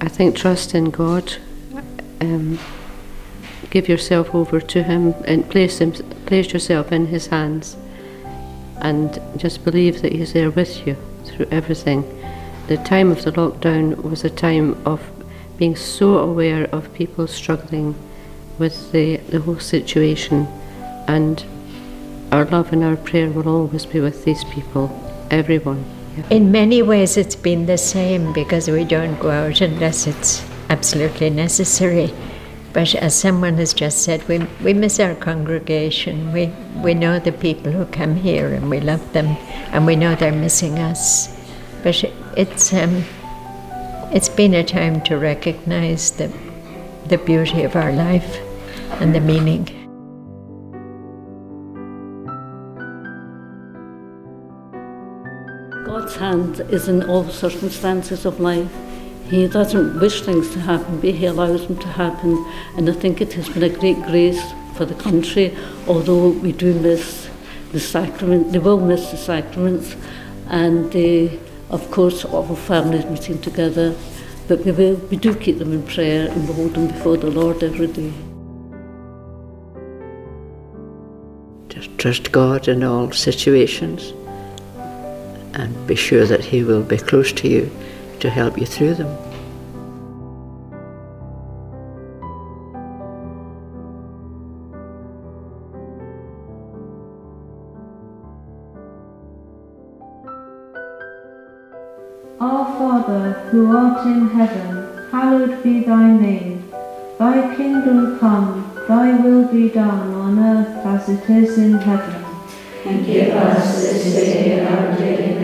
I think trust in God. Um, give yourself over to Him and place him, place yourself in His hands, and just believe that He's there with you through everything. The time of the lockdown was a time of being so aware of people struggling with the, the whole situation, and our love and our prayer will always be with these people, everyone. In many ways, it's been the same because we don't go out unless it's absolutely necessary. But as someone has just said, we, we miss our congregation. We, we know the people who come here and we love them, and we know they're missing us. But it's, um, it's been a time to recognize the, the beauty of our life and the meaning. God's hand is in all circumstances of life. He doesn't wish things to happen, but He allows them to happen. And I think it has been a great grace for the country, although we do miss the sacrament, they will miss the sacraments, and of course all families meeting together. But we, will, we do keep them in prayer and we hold them before the Lord every day. Just trust God in all situations and be sure that He will be close to you to help you through them. Our Father, who art in heaven, hallowed be thy name. Thy kingdom come, thy will be done on earth as it is in heaven. And give us this day our